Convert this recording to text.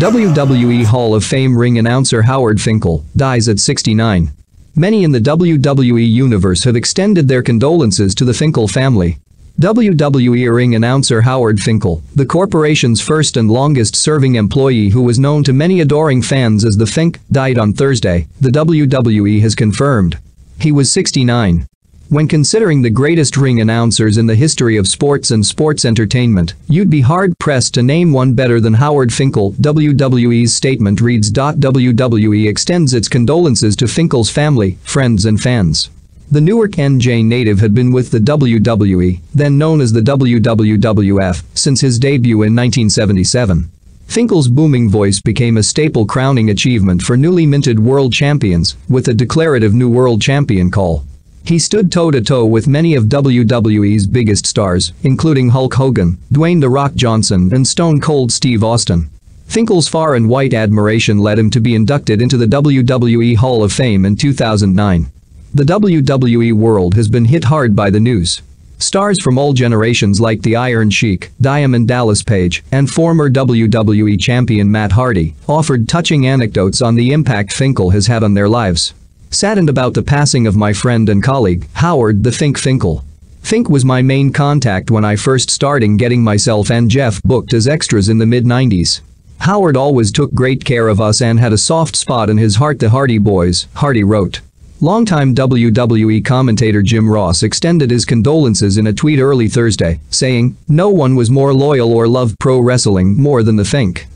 WWE Hall of Fame ring announcer Howard Finkel dies at 69. Many in the WWE universe have extended their condolences to the Finkel family. WWE ring announcer Howard Finkel, the corporation's first and longest-serving employee who was known to many adoring fans as the Fink, died on Thursday, the WWE has confirmed. He was 69. When considering the greatest ring announcers in the history of sports and sports entertainment, you'd be hard-pressed to name one better than Howard Finkel. WWE's statement reads. WWE extends its condolences to Finkel's family, friends and fans. The Newark NJ native had been with the WWE, then known as the WWWF, since his debut in 1977. Finkel's booming voice became a staple crowning achievement for newly minted world champions, with a declarative new world champion call. He stood toe-to-toe with many of WWE's biggest stars, including Hulk Hogan, Dwayne The Rock Johnson and Stone Cold Steve Austin. Finkel's far and wide admiration led him to be inducted into the WWE Hall of Fame in 2009. The WWE world has been hit hard by the news. Stars from all generations like the Iron Sheik, Diamond Dallas Page, and former WWE champion Matt Hardy offered touching anecdotes on the impact Finkel has had on their lives. Saddened about the passing of my friend and colleague, Howard the Fink Finkel. Fink was my main contact when I first starting getting myself and Jeff booked as extras in the mid-90s. Howard always took great care of us and had a soft spot in his heart the Hardy Boys, Hardy wrote. Longtime WWE commentator Jim Ross extended his condolences in a tweet early Thursday, saying, No one was more loyal or loved pro wrestling more than the Fink.